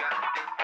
got a